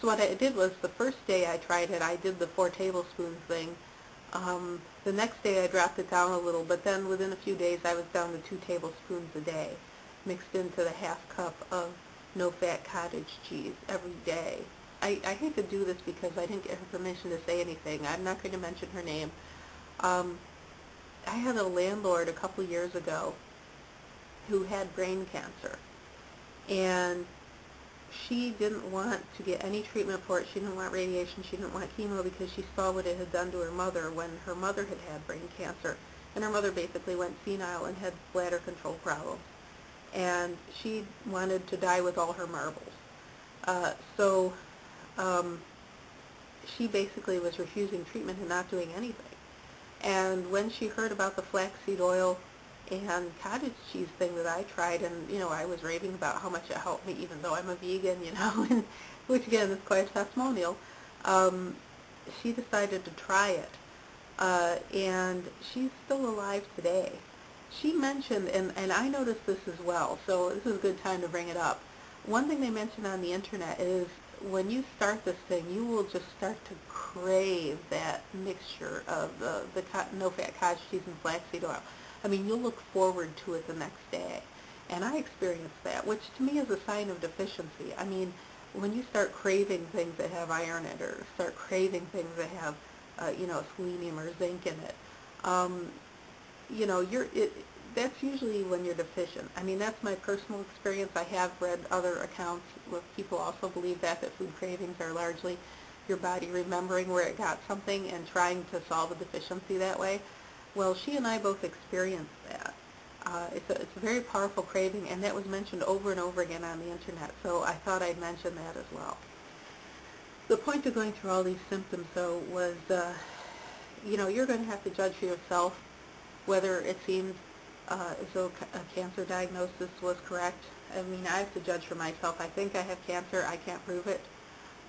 So what I did was the first day I tried it, I did the four tablespoons thing. Um, the next day I dropped it down a little, but then within a few days I was down to two tablespoons a day, mixed into the half cup of no-fat cottage cheese every day. I, I hate to do this because I didn't get her permission to say anything. I'm not going to mention her name. Um, I had a landlord a couple years ago who had brain cancer. And she didn't want to get any treatment for it. She didn't want radiation. She didn't want chemo because she saw what it had done to her mother when her mother had had brain cancer. And her mother basically went senile and had bladder control problems. And she wanted to die with all her marbles. Uh, so um, she basically was refusing treatment and not doing anything. And when she heard about the flaxseed oil and cottage cheese thing that I tried, and you know, I was raving about how much it helped me, even though I'm a vegan, you know, and which again is quite a testimonial. Um, she decided to try it, uh, and she's still alive today. She mentioned, and, and I noticed this as well, so this is a good time to bring it up. One thing they mentioned on the internet is when you start this thing, you will just start to crave that mixture of the, the no-fat cottage cheese and flaxseed oil. I mean, you'll look forward to it the next day. And I experienced that, which to me is a sign of deficiency. I mean, when you start craving things that have iron in it, or start craving things that have, uh, you know, selenium or zinc in it, um, you know, you're, it, that's usually when you're deficient. I mean, that's my personal experience. I have read other accounts where people also believe that, that food cravings are largely your body remembering where it got something and trying to solve a deficiency that way. Well, she and I both experienced that. Uh, it's, a, it's a very powerful craving, and that was mentioned over and over again on the Internet, so I thought I'd mention that as well. The point of going through all these symptoms, though, was, uh, you know, you're going to have to judge for yourself whether it seems uh, as though a cancer diagnosis was correct. I mean, I have to judge for myself. I think I have cancer. I can't prove it.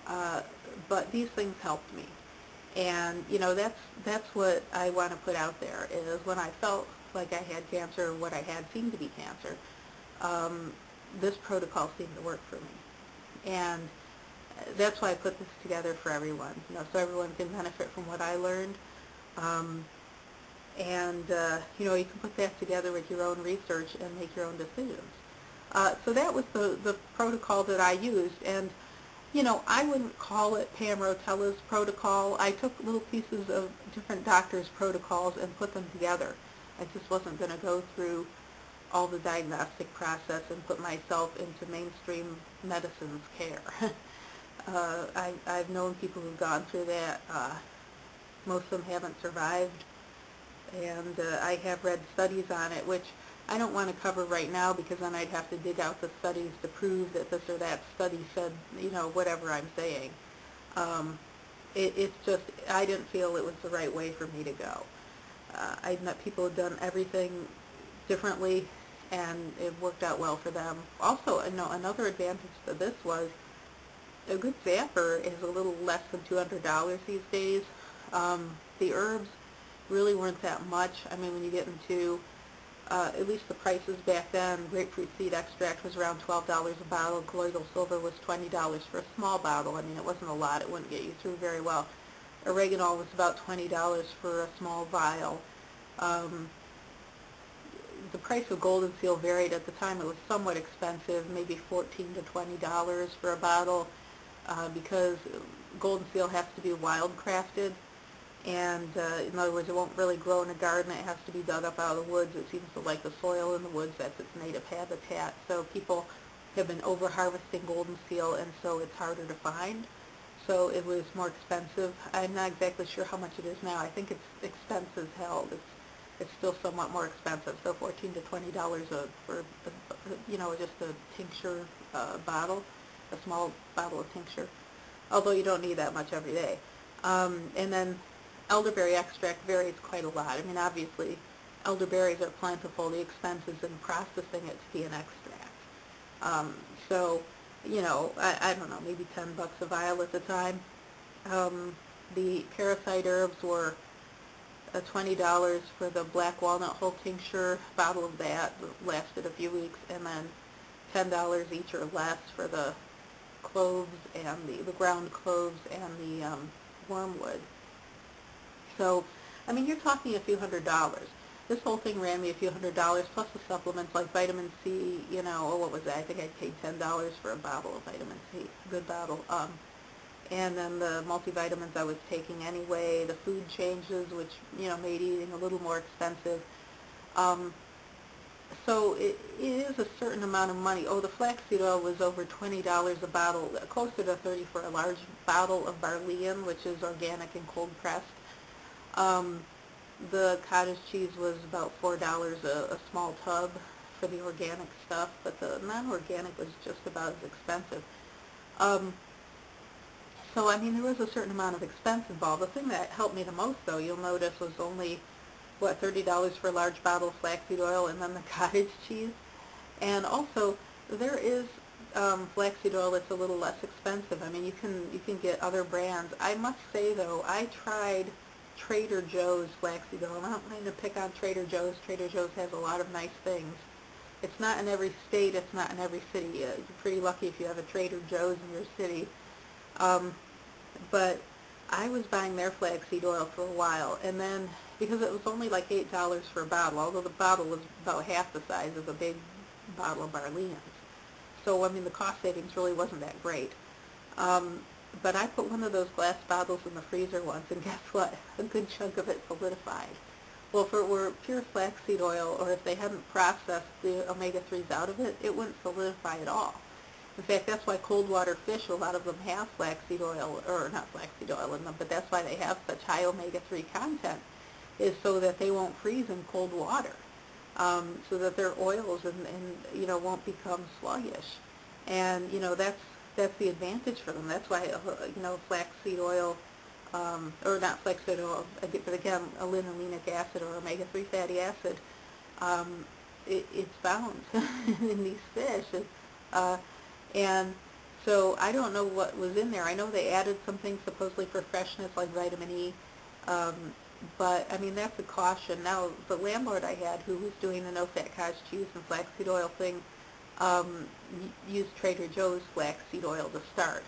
Uh, but these things helped me. And, you know, that's, that's what I want to put out there, is when I felt like I had cancer, what I had seemed to be cancer, um, this protocol seemed to work for me. And that's why I put this together for everyone, you know, so everyone can benefit from what I learned. Um, and, uh, you know, you can put that together with your own research and make your own decisions. Uh, so that was the, the protocol that I used. And, you know, I wouldn't call it Pam Rotella's protocol. I took little pieces of different doctors' protocols and put them together. I just wasn't going to go through all the diagnostic process and put myself into mainstream medicine's care. uh, I, I've known people who've gone through that. Uh, most of them haven't survived. And uh, I have read studies on it, which I don't want to cover right now because then I'd have to dig out the studies to prove that this or that study said, you know, whatever I'm saying. Um, it, it's just, I didn't feel it was the right way for me to go. Uh, I've met people who've done everything differently and it worked out well for them. Also, you know, another advantage to this was a good zapper is a little less than $200 these days. Um, the herbs really weren't that much. I mean, when you get into uh, at least the prices back then, grapefruit seed extract was around $12 a bottle, colloidal silver was $20 for a small bottle. I mean, it wasn't a lot. It wouldn't get you through very well. Oregano was about $20 for a small vial. Um, the price of golden seal varied at the time. It was somewhat expensive, maybe 14 to $20 for a bottle uh, because golden seal has to be wild crafted and uh, in other words, it won't really grow in a garden. It has to be dug up out of the woods. It seems to like the soil in the woods. That's its native habitat. So people have been over-harvesting golden seal, and so it's harder to find. So it was more expensive. I'm not exactly sure how much it is now. I think it's expensive held. It's it's still somewhat more expensive. So 14 to 20 dollars a for a, you know just a tincture uh, bottle, a small bottle of tincture. Although you don't need that much every day. Um, and then elderberry extract varies quite a lot. I mean, obviously, elderberries are plentiful. The expense is in processing it to be an extract. Um, so, you know, I, I don't know, maybe 10 bucks a vial at the time. Um, the parasite herbs were uh, $20 for the black walnut whole tincture, bottle of that lasted a few weeks, and then $10 each or less for the cloves and the, the ground cloves and the um, wormwood. So, I mean, you're talking a few hundred dollars. This whole thing ran me a few hundred dollars plus the supplements like vitamin C, you know, or what was that? I think I paid ten dollars for a bottle of vitamin C, a good bottle. Um, and then the multivitamins I was taking anyway, the food changes, which, you know, made eating a little more expensive. Um, so it, it is a certain amount of money. Oh, the flaxseed oil was over $20 a bottle, closer to 30 for a large bottle of Barlean, which is organic and cold pressed. Um, the cottage cheese was about $4 a, a small tub for the organic stuff, but the non-organic was just about as expensive. Um, so, I mean, there was a certain amount of expense involved. The thing that helped me the most, though, you'll notice, was only, what, $30 for a large bottle of flaxseed oil and then the cottage cheese. And also, there is um, flaxseed oil that's a little less expensive. I mean, you can you can get other brands. I must say, though, I tried Trader Joe's flaxseed oil. I'm not going to pick on Trader Joe's. Trader Joe's has a lot of nice things. It's not in every state. It's not in every city. Uh, you're pretty lucky if you have a Trader Joe's in your city. Um, but I was buying their flaxseed oil for a while, and then because it was only like eight dollars for a bottle, although the bottle was about half the size of a big bottle of Barleans. So I mean, the cost savings really wasn't that great. Um, but I put one of those glass bottles in the freezer once, and guess what? A good chunk of it solidified. Well, if it were pure flaxseed oil, or if they hadn't processed the omega-3s out of it, it wouldn't solidify at all. In fact, that's why cold water fish, a lot of them have flaxseed oil, or not flaxseed oil in them, but that's why they have such high omega-3 content, is so that they won't freeze in cold water, um, so that their oils and, and, you know, won't become sluggish. And, you know, that's, that's the advantage for them. That's why, uh, you know, flaxseed oil, um, or not flaxseed oil, but again, a linolenic acid or omega-3 fatty acid, um, it, it's found in these fish. It, uh, and so I don't know what was in there. I know they added something supposedly for freshness like vitamin E, um, but I mean that's a caution. Now the landlord I had who was doing the no-fat cottage cheese and flaxseed oil thing um, used Trader Joe's flaxseed oil to start.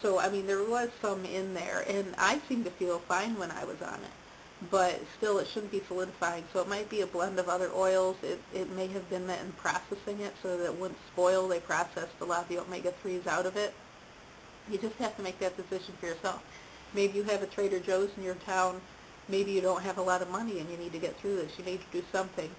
So I mean there was some in there, and I seemed to feel fine when I was on it but still it shouldn't be solidifying. So it might be a blend of other oils. It, it may have been that in processing it so that it wouldn't spoil, they processed a lot of the omega-3s out of it. You just have to make that decision for yourself. Maybe you have a Trader Joe's in your town. Maybe you don't have a lot of money and you need to get through this. You need to do something.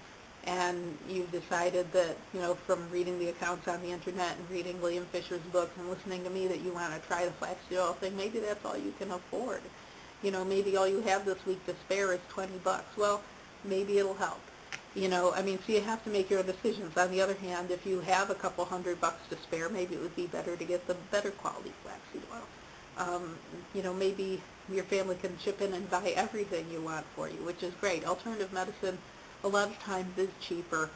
And you've decided that, you know, from reading the accounts on the internet and reading William Fischer's book and listening to me that you want to try the flaxseed oil thing, maybe that's all you can afford you know, maybe all you have this week to spare is 20 bucks. Well, maybe it'll help. You know, I mean, so you have to make your own decisions. On the other hand, if you have a couple hundred bucks to spare, maybe it would be better to get the better quality flaxseed oil. Um, you know, maybe your family can chip in and buy everything you want for you, which is great. Alternative medicine a lot of times is cheaper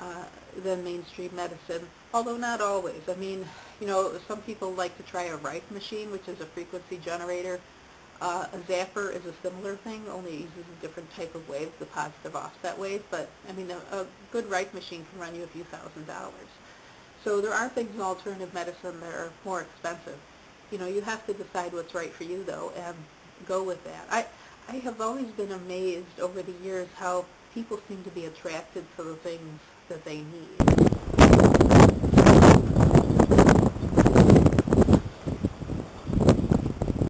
uh, than mainstream medicine, although not always. I mean, you know, some people like to try a Rife machine, which is a frequency generator. Uh, a zapper is a similar thing, only it uses a different type of wave, the positive offset wave, but I mean a, a good Rife machine can run you a few thousand dollars. So there are things in alternative medicine that are more expensive. You know, you have to decide what's right for you though and go with that. I, I have always been amazed over the years how people seem to be attracted to the things that they need.